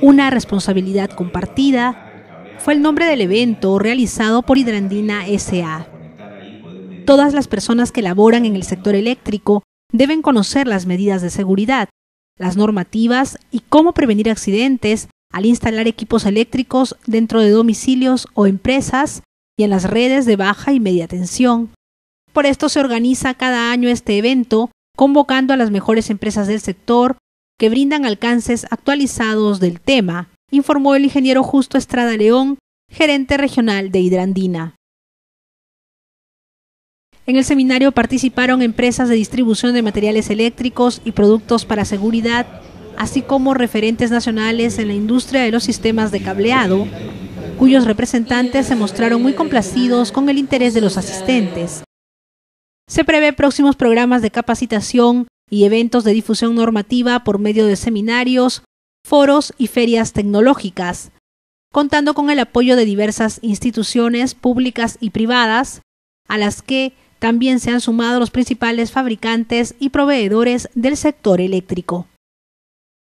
una responsabilidad compartida, fue el nombre del evento realizado por Hidrandina SA. Todas las personas que laboran en el sector eléctrico deben conocer las medidas de seguridad, las normativas y cómo prevenir accidentes al instalar equipos eléctricos dentro de domicilios o empresas y en las redes de baja y media tensión. Por esto se organiza cada año este evento, convocando a las mejores empresas del sector que brindan alcances actualizados del tema, informó el ingeniero Justo Estrada León, gerente regional de Hidrandina. En el seminario participaron empresas de distribución de materiales eléctricos y productos para seguridad, así como referentes nacionales en la industria de los sistemas de cableado, cuyos representantes se mostraron muy complacidos con el interés de los asistentes. Se prevé próximos programas de capacitación y eventos de difusión normativa por medio de seminarios, foros y ferias tecnológicas, contando con el apoyo de diversas instituciones públicas y privadas, a las que también se han sumado los principales fabricantes y proveedores del sector eléctrico.